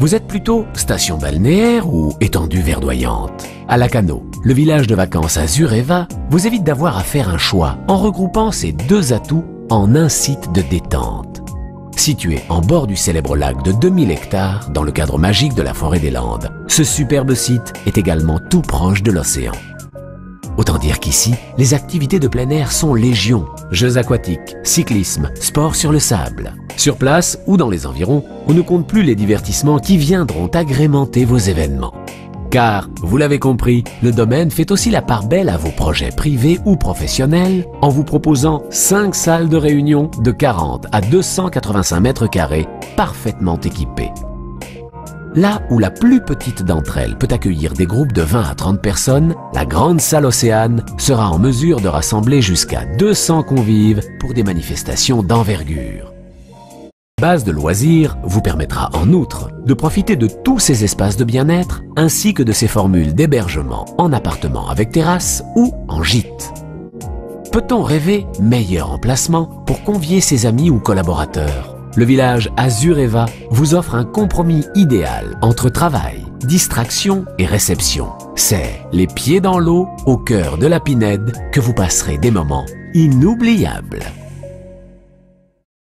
Vous êtes plutôt station balnéaire ou étendue verdoyante? À Lacano, le village de vacances Azureva vous évite d'avoir à faire un choix en regroupant ces deux atouts en un site de détente. Situé en bord du célèbre lac de 2000 hectares dans le cadre magique de la forêt des Landes, ce superbe site est également tout proche de l'océan. Autant dire qu'ici, les activités de plein air sont légion. Jeux aquatiques, cyclisme, sport sur le sable. Sur place ou dans les environs, on ne compte plus les divertissements qui viendront agrémenter vos événements. Car, vous l'avez compris, le domaine fait aussi la part belle à vos projets privés ou professionnels en vous proposant 5 salles de réunion de 40 à 285 mètres carrés parfaitement équipées. Là où la plus petite d'entre elles peut accueillir des groupes de 20 à 30 personnes, la grande salle Océane sera en mesure de rassembler jusqu'à 200 convives pour des manifestations d'envergure. De loisirs vous permettra en outre de profiter de tous ces espaces de bien-être ainsi que de ces formules d'hébergement en appartement avec terrasse ou en gîte. Peut-on rêver meilleur emplacement pour convier ses amis ou collaborateurs? Le village Azureva vous offre un compromis idéal entre travail, distraction et réception. C'est les pieds dans l'eau au cœur de la Pinède que vous passerez des moments inoubliables.